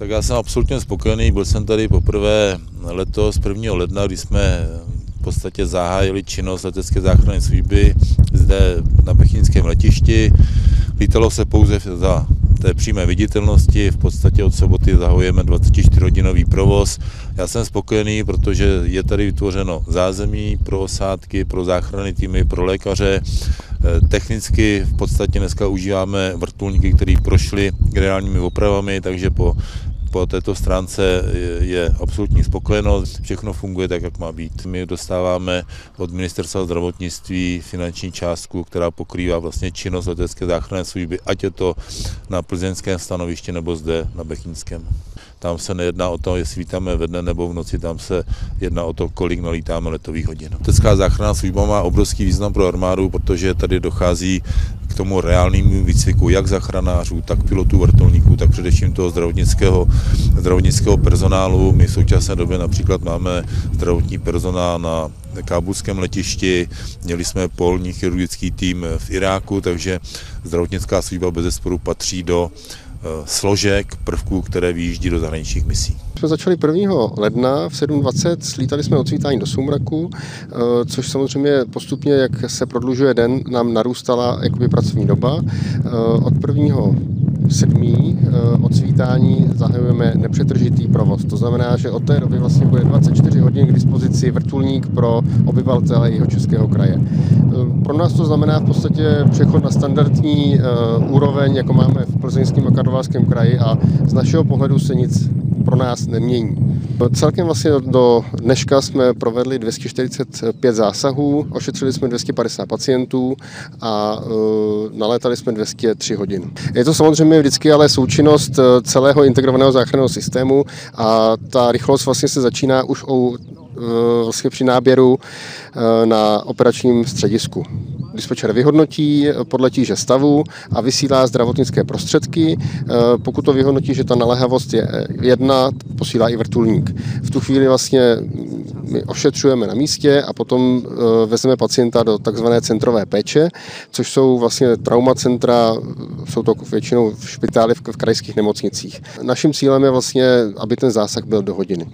Tak já jsem absolutně spokojený, byl jsem tady poprvé letos 1. ledna, kdy jsme v podstatě zahájili činnost letecké záchranné služby zde na Pechínském letišti. Lítalo se pouze za té přímé viditelnosti, v podstatě od soboty zahajujeme 24-hodinový provoz. Já jsem spokojený, protože je tady vytvořeno zázemí pro osádky, pro záchranné týmy, pro lékaře. Technicky v podstatě dneska užíváme vrtulníky, které prošly generálními opravami, takže po po této stránce je absolutní spokojenost, všechno funguje tak, jak má být. My dostáváme od ministerstva zdravotnictví finanční částku, která pokrývá vlastně činnost letecké záchranné služby, ať je to na plzeňském stanovišti nebo zde na Bechinském. Tam se nejedná o to, jestli vítáme ve dne nebo v noci, tam se jedná o to, kolik nalítáme letových hodin. Letecká záchranná služba má obrovský význam pro armádu, protože tady dochází k tomu reálnému výcviku jak zachranářů, tak pilotů vrtulníků, tak především toho zdravotnického, zdravotnického personálu. My v současné době například máme zdravotní personál na kábulském letišti, měli jsme polní chirurgický tým v Iráku, takže zdravotnická služba bez patří do složek, prvků, které vyjíždí do zahraničních misí. Jsme začali 1. ledna v 7.20, slítali jsme odsvítání do Sumraku, eh, což samozřejmě postupně, jak se prodlužuje den, nám narůstala jakoby pracovní doba. Eh, od 1 sedmý od svítání zahajujeme nepřetržitý provoz. To znamená, že od té doby vlastně bude 24 hodin k dispozici vrtulník pro obyvatele jeho českého kraje. Nás to znamená v podstatě přechod na standardní úroveň, jako máme v plzeňském a Karlovarském kraji a z našeho pohledu se nic pro nás nemění. Celkem vlastně do dneška jsme provedli 245 zásahů, ošetřili jsme 250 pacientů a e, nalétali jsme 203 hodin. Je to samozřejmě vždycky ale součinnost e, celého integrovaného záchranného systému a ta rychlost vlastně se začíná už u, vlastně při náběru na operačním středisku dispečer vyhodnotí podle tíže stavu a vysílá zdravotnické prostředky. Eh, pokud to vyhodnotí, že ta naléhavost je jedna, posílá i vrtulník. V tu chvíli vlastně my ošetřujeme na místě a potom eh, vezmeme pacienta do takzvané centrové péče, což jsou vlastně traumacentra, jsou to většinou v špitáli v krajských nemocnicích. Naším cílem je vlastně, aby ten zásah byl do hodiny.